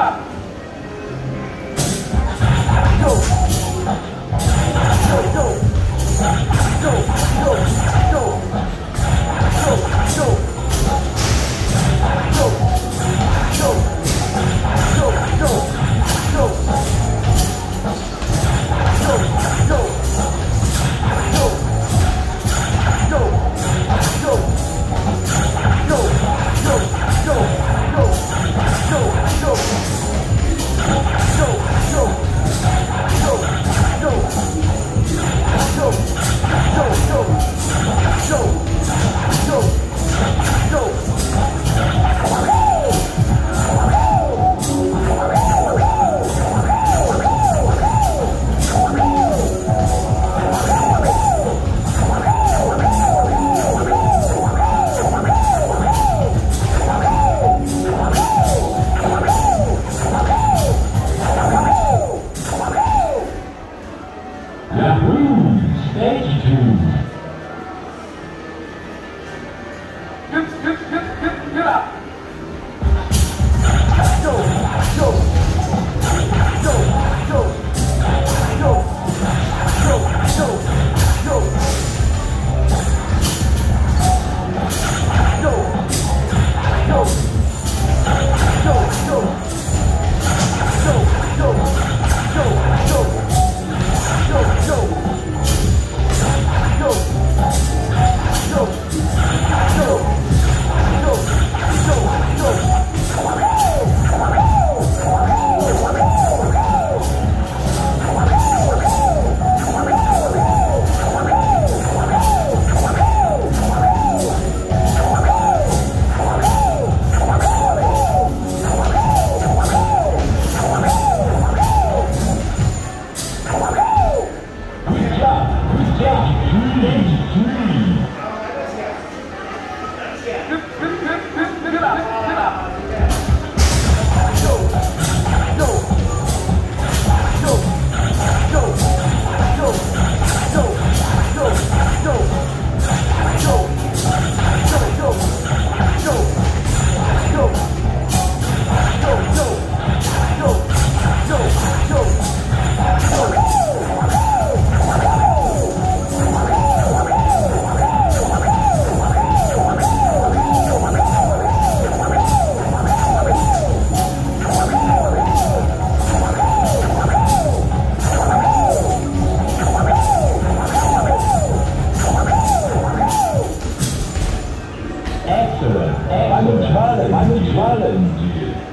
자 Amen. Äpfel, Mann und Schwalen, Mann.